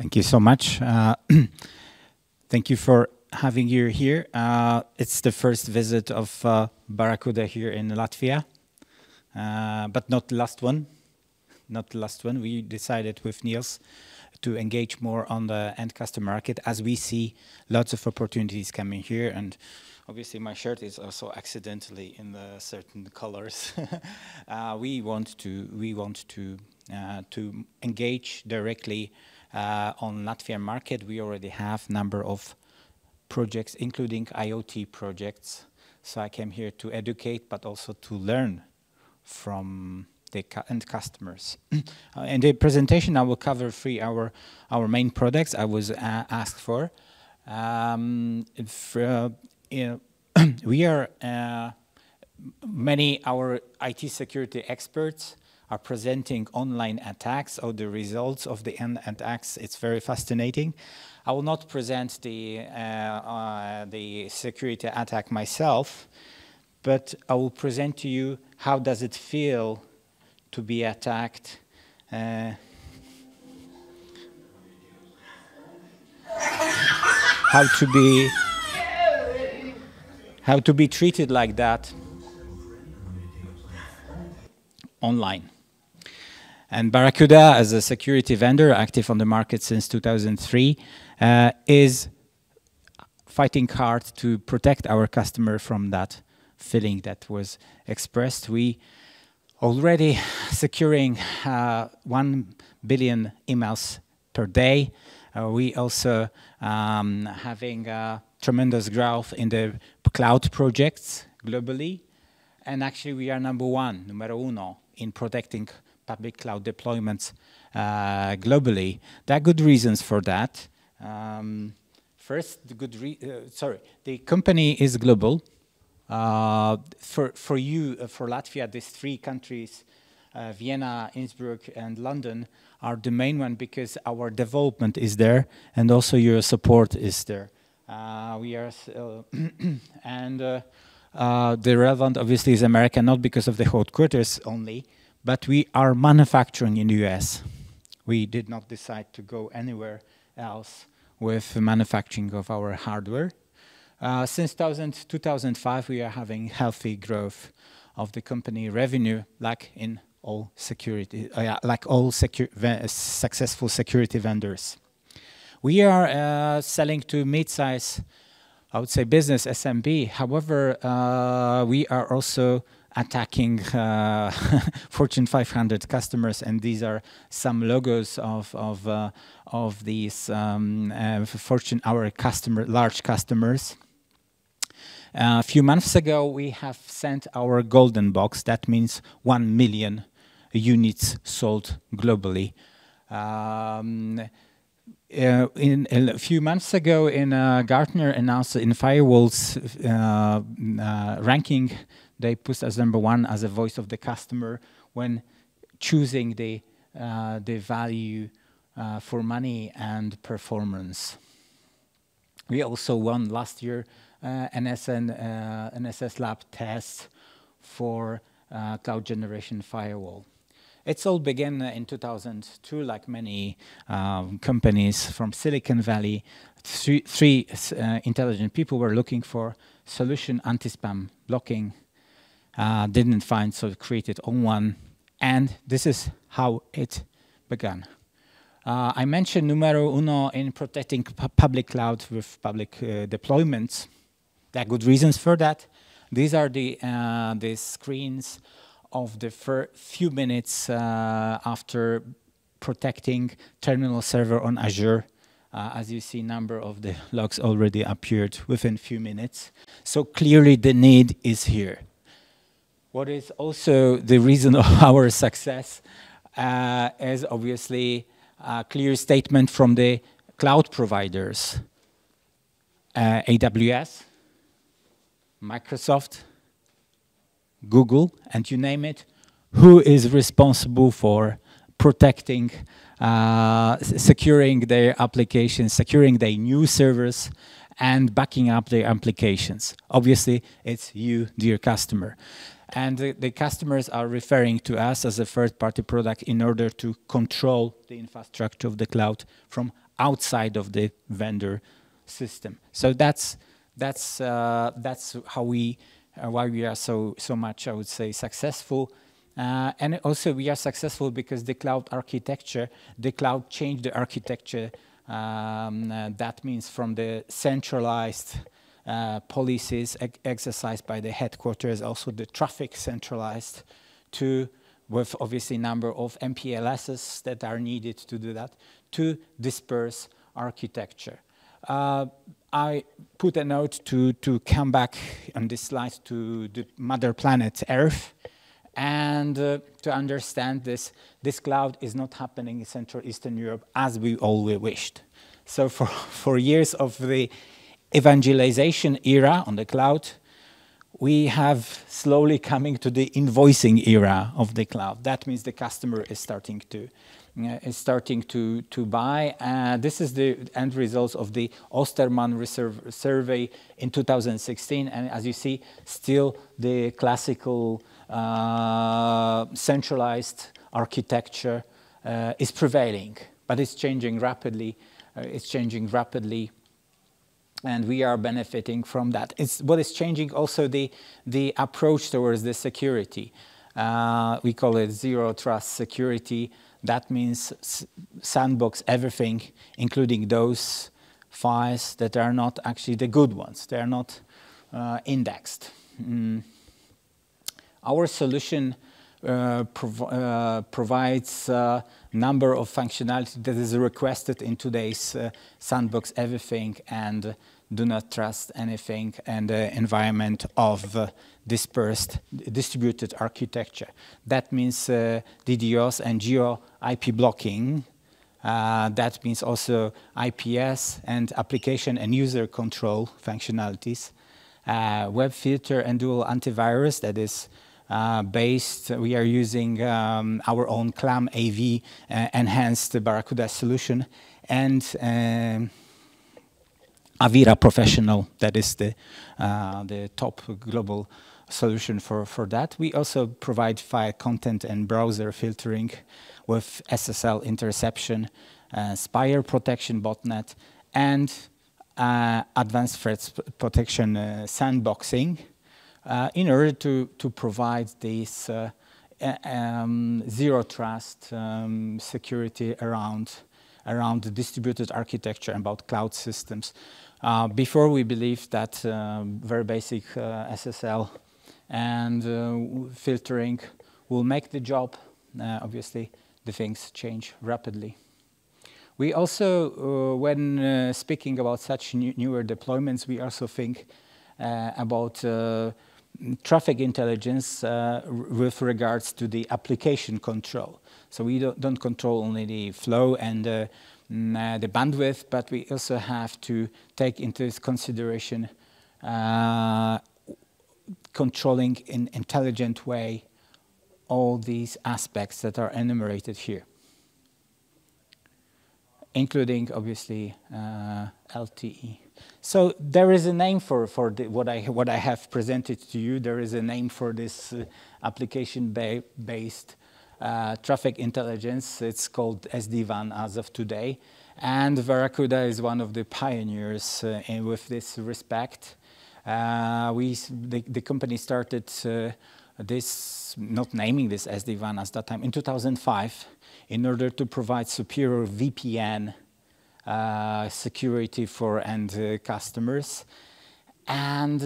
Thank you so much. Uh, thank you for having you here. Uh, it's the first visit of uh, Barracuda here in Latvia, uh, but not the last one. Not the last one. We decided with Niels to engage more on the end customer market as we see lots of opportunities coming here and obviously my shirt is also accidentally in certain colors. uh, we want to we want to uh, to engage directly on Latvian market, we already have a number of projects, including IoT projects. So I came here to educate, but also to learn from the end customers. uh, in the presentation, I will cover three our our main products I was uh, asked for. Um, if, uh, we are uh, many our IT security experts are presenting online attacks or the results of the attacks. It's very fascinating. I will not present the, uh, uh, the security attack myself, but I will present to you how does it feel to be attacked. Uh, how to be how to be treated like that online. And Barracuda, as a security vendor active on the market since 2003, uh, is fighting hard to protect our customer from that feeling that was expressed. We already securing uh, 1 billion emails per day. Uh, we also um, having tremendous growth in the cloud projects globally. And actually we are number one, numero uno, in protecting public cloud deployments uh, globally. There are good reasons for that. Um, first, the good uh, sorry, the company is global. Uh, for for you, uh, for Latvia, these three countries, uh, Vienna, Innsbruck, and London, are the main one because our development is there, and also your support is there. Uh, we are and. the relevant obviously is America, not because of the headquarters only, but we are manufacturing in the US. We did not decide to go anywhere else with manufacturing of our hardware. Uh, since 2000, 2005, we are having healthy growth of the company revenue, like in all security, uh, like all secu successful security vendors. We are uh, selling to mid-size, I would say, business SMB. However, uh, we are also attacking uh, Fortune 500 customers, and these are some logos of of uh, of these um, uh, Fortune our customer large customers. A few months ago, we have sent our golden box. That means one million units sold globally. Um, uh, in a few months ago, in uh, Gartner announced in firewalls uh, uh ranking they put as number one as a voice of the customer when choosing the, uh, the value uh, for money and performance. We also won last year NSN, NSS Lab test for cloud generation firewall. It's all began in 2002, like many um, companies from Silicon Valley. Three, three uh, intelligent people were looking for solution anti-spam blocking uh, didn't find, so created on one. And this is how it began. Uh, I mentioned numero uno in protecting public cloud with public uh, deployments. There are good reasons for that. These are the, uh, the screens of the few minutes uh, after protecting terminal server on Azure. Uh, as you see, number of the logs already appeared within few minutes. So clearly the need is here. What is also the reason of our success uh, is obviously a clear statement from the cloud providers, uh, AWS, Microsoft, Google, and you name it, who is responsible for protecting, uh, securing their applications, securing their new servers, and backing up their applications. Obviously, it's you, dear customer. And the, the, customers are referring to us as a third-party product in order to control the infrastructure of the cloud from outside of the vendor system. So that's that's uh, that's how we why we are so so much I would say successful. Uh, and also we are successful because the cloud architecture, the cloud changed the architecture. Um, uh, that means from the centralized uh, policies exercised by the headquarters, also the traffic centralized to with obviously number of MPLSs that are needed to do that, to disperse architecture. Uh, I put a note to, to come back on this slide to the mother planet Earth and uh, to understand this, this cloud is not happening in Central Eastern Europe as we always wished. So for, for years of the evangelization era on the cloud, we have slowly coming to the invoicing era of the cloud. That means the customer is starting to is starting to to buy. Uh, this is the end results of the Osterman survey in 2016, and as you see, still the classical uh, centralized architecture uh, is prevailing, but it's changing rapidly. Uh, it's changing rapidly and we are benefiting from that. It's what is changing also the the approach towards the security. Uh, we call it zero trust security. That means sandbox everything, including those files that are not actually the good ones. They are not uh, indexed. Mm. Our solution uh, prov uh, provides a number of functionality that is requested in today's uh, sandbox everything and do not trust anything and the environment of uh, dispersed distributed architecture. That means uh, DDoS and geo IP blocking. Uh, that means also IPS and application and user control functionalities. Uh, web filter and dual antivirus that is uh, based, we are using um, our own ClamAV uh, enhanced Barracuda solution and um, Avira Professional, that is the, uh, the top global solution for, for that. We also provide file content and browser filtering with SSL interception, uh, Spire protection botnet, and uh, advanced threat protection uh, sandboxing uh, in order to, to provide this uh, um, zero trust um, security around around the distributed architecture and about cloud systems. Uh, before we believed that um, very basic uh, SSL and uh, filtering will make the job. Uh, obviously, the things change rapidly. We also, uh, when uh, speaking about such new, newer deployments, we also think about traffic intelligence with regards to the application control. So we don't, don't control only the flow and uh, the bandwidth, but we also have to take into consideration uh, controlling in intelligent way all these aspects that are enumerated here, including obviously uh, LTE. So there is a name for, for the, what, I, what I have presented to you. There is a name for this uh, application-based uh, traffic intelligence. It's called SD-WAN as of today. And Barracuda is one of the pioneers uh, in, with this respect. Uh, we, the, the, company started uh, this, not naming this SD-WAN at that time, in 2005 in order to provide superior VPN uh, security for end uh, customers. And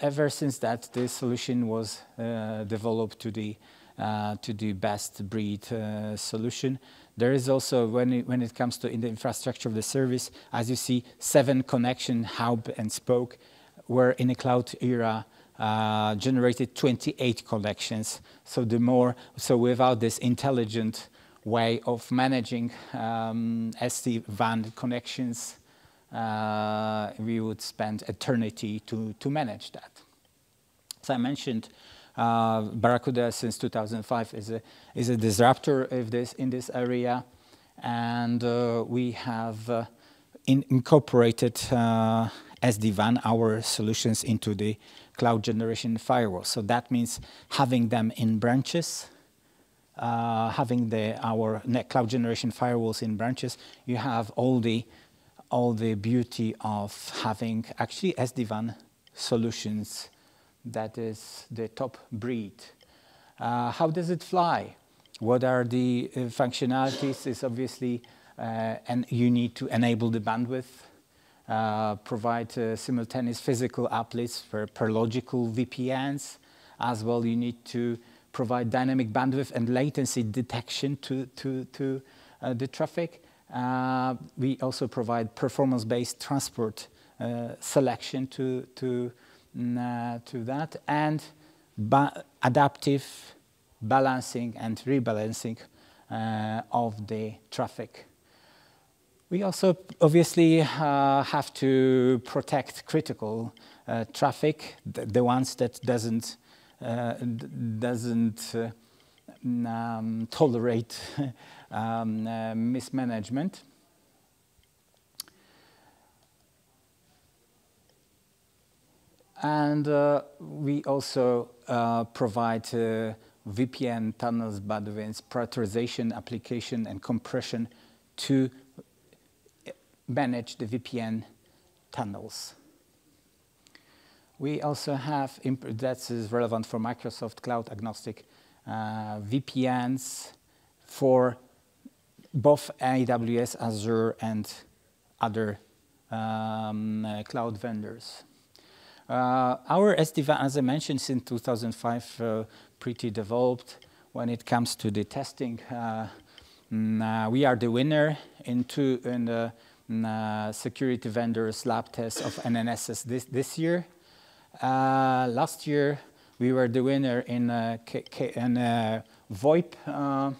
ever since that, the solution was developed to the to the best breed uh, solution. There is also, when it, when it comes to in the infrastructure of the service, as you see, seven connection hub and spoke were in a cloud era uh, generated 28 collections. So the more, so without this intelligent way of managing um, SD-WAN connections, uh, we would spend eternity to, to manage that. As I mentioned, uh, Barracuda since 2005 is a, is a disruptor of this, in this area. And uh, we have uh, in, incorporated uh, SD-WAN, our solutions into the cloud generation firewall. So that means having them in branches, uh, having the our net cloud generation firewalls in branches, you have all the all the beauty of having actually SD-WAN solutions that is the top breed. Uh, how does it fly? What are the uh, functionalities is obviously, uh, and you need to enable the bandwidth, uh, provide uh, simultaneous physical uplinks for per logical VPNs. As well, you need to provide dynamic bandwidth and latency detection to, to, to the traffic. Uh, we also provide performance-based transport uh, selection to, to, to that and ba adaptive balancing and rebalancing uh, of the traffic. We also obviously uh, have to protect critical traffic, the, the, ones that doesn't uh, doesn't uh, um, tolerate um, uh, mismanagement. And uh, we also uh, provide uh, VPN tunnels, bandwidth, prioritization, application, and compression to manage the VPN tunnels. We also have, that is relevant for Microsoft Cloud Agnostic uh, VPNs for both AWS, Azure, and other um, uh, cloud vendors. Uh, our SD-WAN, as I mentioned, since 2005, uh, pretty developed when it comes to the testing. Uh, mm, we are the winner in, two, in the mm, security vendors lab test of NNSS this, this year. Last year, we were the winner in a, in a VoIP, uh,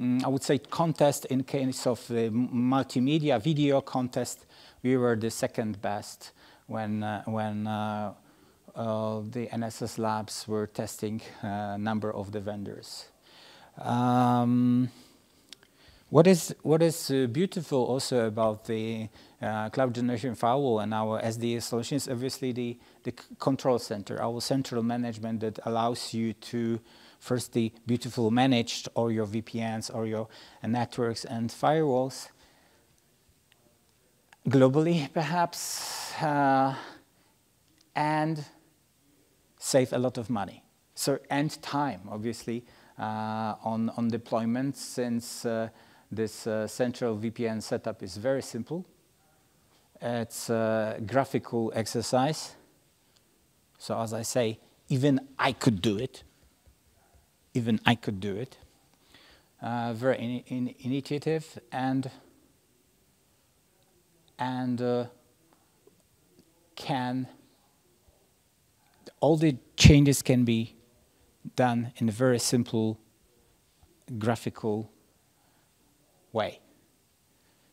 mm, I would say, contest in case of the multimedia video contest. We were the second best when, uh, when uh, uh, the NSS labs were testing a number of the vendors. Um, what is, what is uh, beautiful also about the uh, cloud generation firewall and our SDA solutions, obviously the, the control center, our central management that allows you to firstly beautiful managed all your VPNs or your uh, networks and firewalls globally perhaps uh, and save a lot of money. So and time obviously uh, on, on deployment since uh, this uh, central VPN setup is very simple. It's a graphical exercise. So as I say, even I could do it. Even I could do it. Uh, very in, in initiative and and uh, can all the changes can be done in a very simple graphical way.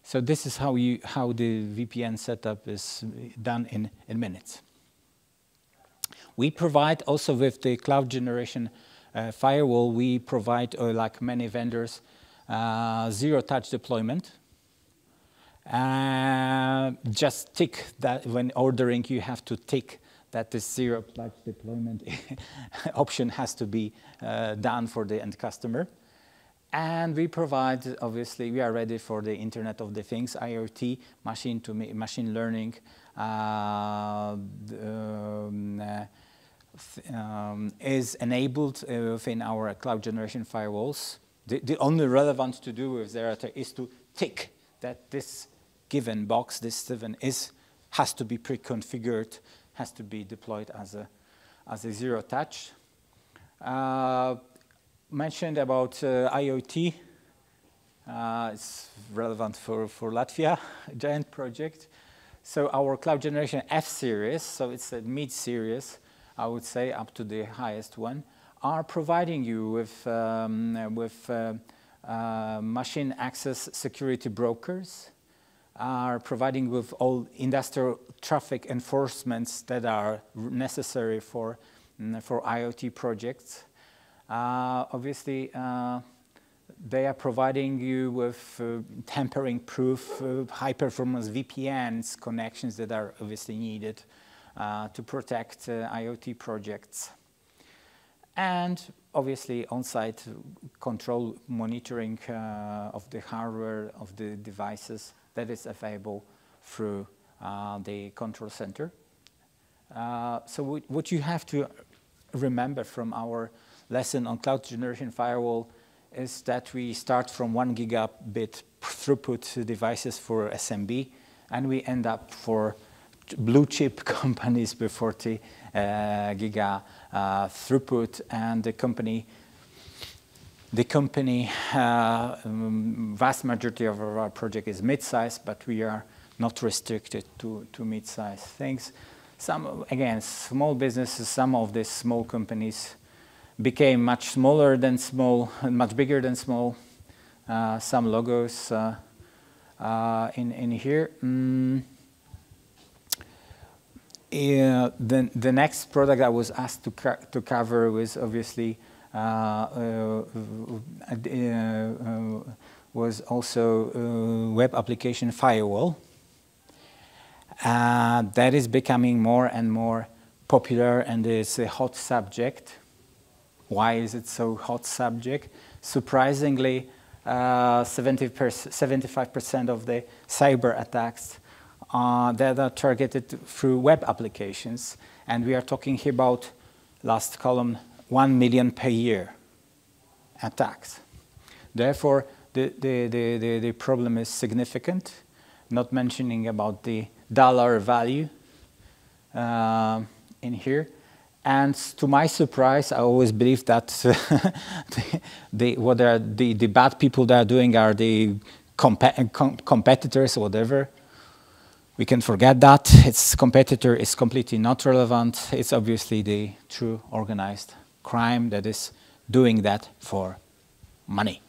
So this is how, you, how the VPN setup is done in, in minutes. We provide also with the cloud generation uh, firewall, we provide, uh, like many vendors, uh, zero-touch deployment. Uh, just tick that when ordering, you have to tick that the zero-touch deployment option has to be uh, done for the end customer. And we provide, obviously, we are ready for the Internet of the Things, IoT, machine to machine learning, uh, um, uh, um, is enabled uh, within our cloud generation firewalls. The, the, only relevant to do with Zerator is to tick that this given box, this seven is has to be pre-configured, has to be deployed as a as a zero touch. Uh, mentioned about uh, IoT. Uh, it's relevant for, for Latvia, giant project. So our cloud generation F series, so it's a mid series, I would say up to the highest one, are providing you with, um, with uh, uh, machine access security brokers, are providing with all industrial traffic enforcements that are necessary for, mm, for IoT projects. Uh, obviously, uh, they are providing you with uh, tampering proof, uh, high performance VPNs connections that are obviously needed uh, to protect uh, IoT projects. And obviously on-site control monitoring of the hardware of the devices that is available through uh, the control center. so what you have to remember from our lesson on cloud generation firewall is that we start from one gigabit throughput devices for SMB, and we end up for blue chip companies with 40 uh, giga uh, throughput, and the company the company, uh, um, vast majority of our project is mid-size, but we are not restricted to, to mid-size things. Some, again, small businesses, some of these small companies became much smaller than small much bigger than small. Uh, some logos uh, uh, in, in here. Mm. The, the next product I was asked to, to cover was obviously Uh, uh, uh, was also web application firewall. that is becoming more and more popular and is a hot subject. Why is it so hot subject? Surprisingly, 75% uh, of the cyber attacks uh, that are targeted through web applications. And we are talking here about, last column, 1 million per year attacks. Therefore, the, the, the, the, the problem is significant, not mentioning about the dollar value uh, in here. And to my surprise, I always believe that the, the, what are the, the bad people that are doing are the com competitors or whatever. We can forget that. Its competitor is completely not relevant. It's obviously the true organized crime that is doing that for money.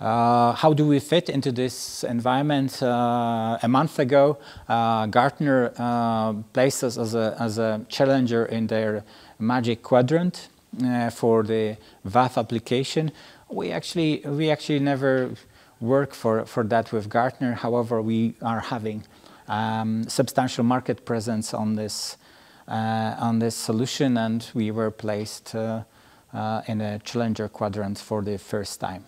Uh, how do we fit into this environment? Uh, a month ago, uh, Gartner uh, placed us as a, as a challenger in their Magic Quadrant uh, for the WAF application. We actually, we actually never work for, for that with Gartner. However, we are having um, substantial market presence on this, on this solution, and we were placed in a challenger quadrant for the first time.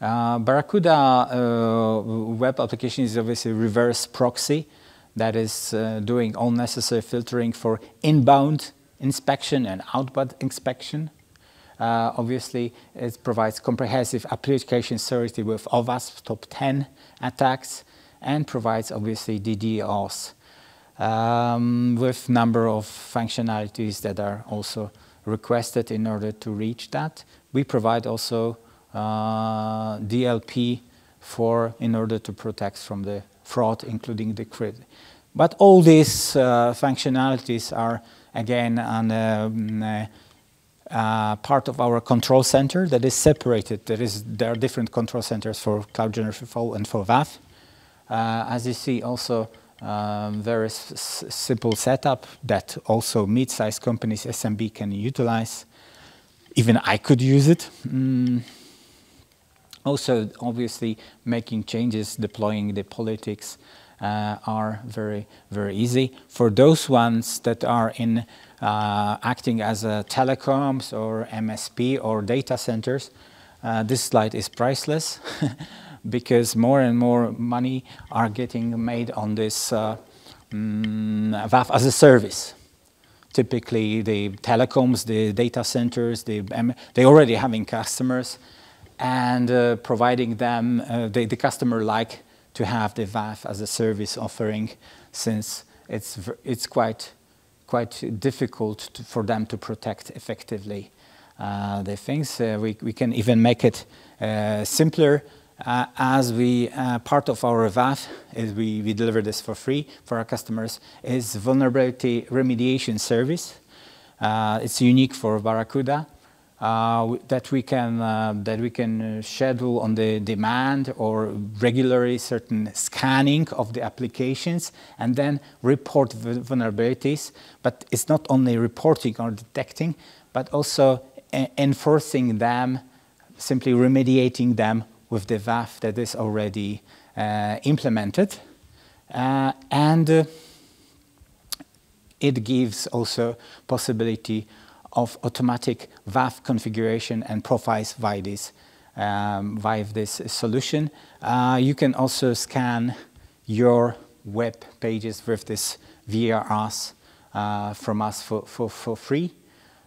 Uh, Barracuda uh, web application is obviously reverse proxy that is uh, doing all necessary filtering for inbound inspection and outbound inspection. Uh, obviously, it provides comprehensive application security with OWASP top 10 attacks and provides obviously DDoS um, with number of functionalities that are also requested in order to reach that. We provide also uh, DLP for in order to protect from the fraud, including the credit. But all these uh, functionalities are again on um, uh, uh, part of our control center that is separated. There is there are different control centers for cloud generation and for WAF. Uh, as you see, also um, very simple setup that also mid-sized companies SMB can utilize. Even I could use it. Mm. Also, obviously, making changes, deploying the politics uh, are very, very easy. For those ones that are in uh, acting as telecoms or MSP or data centers, uh, this slide is priceless because more and more money are getting made on this uh, mm, WAF as a service typically the telecoms, the data centers, the, they already having customers and uh, providing them, uh, the, the, customer like to have the VAF as a service offering since it's, it's quite, quite difficult to, for them to protect effectively uh, the things. Uh, we, we can even make it uh, simpler uh, as we, part of our WAF is we, we deliver this for free for our customers is vulnerability remediation service. it's unique for Barracuda uh, that we can uh, that we can uh, schedule on the demand or regularly certain scanning of the applications and then report vulnerabilities. But it's not only reporting or detecting, but also enforcing them simply remediating them with the VAF that is already uh, implemented. Uh, and uh, it gives also possibility of automatic VAF configuration and profiles via this, um, via this solution. Uh, you can also scan your web pages with this VRS uh, from us for, for, for free.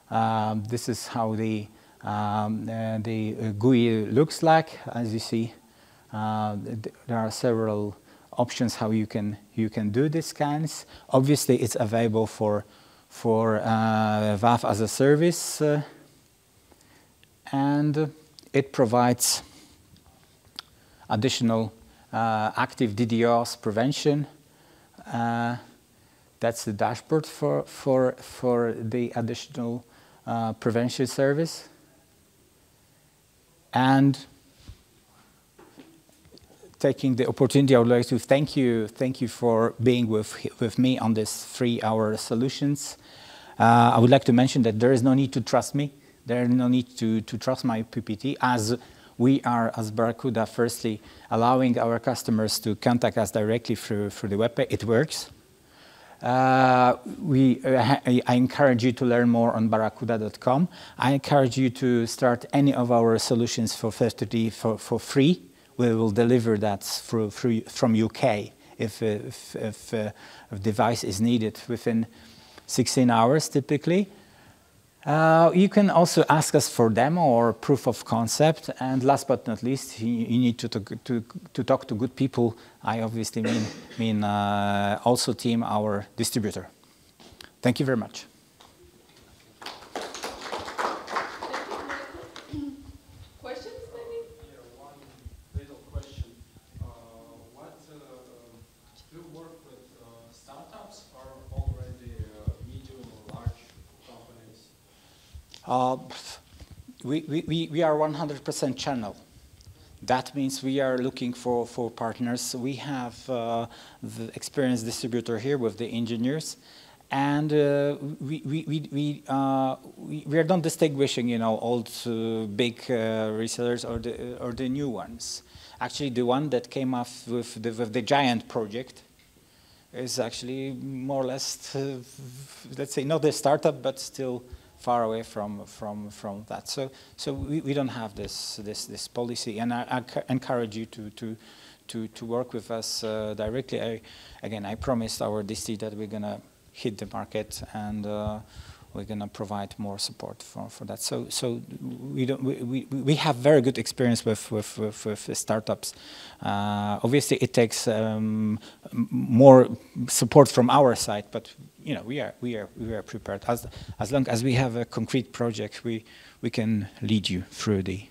Um, this is how the, um, uh, the GUI looks like. As you see, uh, there are several options how you can, you can do these scans. Obviously, it's available for, for uh, VAF as a service. Uh, and it provides additional uh, active DDoS prevention. Uh, that's the dashboard for, for, for the additional uh, prevention service. And taking the opportunity, I would like to thank you, thank you for being with, with me on this three-hour solutions. Uh, I would like to mention that there is no need to trust me. There is no need to, to trust my PPT as we are, as Barracuda, firstly, allowing our customers to contact us directly through, through the web page. It works. Uh, we, uh, I encourage you to learn more on barracuda.com. I encourage you to start any of our solutions for FirstD for, for free. We will deliver that through, through, from UK if, if, if uh, a device is needed within 16 hours typically. Uh, you can also ask us for demo or proof of concept. And last but not least, you, you need to, to, to, talk to good people. I obviously mean, mean uh, also team, our distributor. Thank you very much. Uh, we, we, are 100% channel. That means we are looking for, for partners. We have uh, the experienced distributor here with the engineers. And uh, we, we, we, we, uh, we, we, are not distinguishing, you know, old uh, big uh, resellers or the, or the new ones. Actually, the one that came up with the, with the giant project is actually more or less, let's say, not a startup, but still far away from from from that. So so we, we don't have this this this policy, and I, I encourage you to to to to work with us uh, directly. I, again, I promised our DC that we're gonna hit the market and. Uh, we're going to provide more support for, for that. So, so we, don't, we, we, we have very good experience with, with, with, with startups. Uh, obviously, it takes um, more support from our side, but you know, we are, we are, we are prepared. As, as long as we have a concrete project, we, we can lead you through the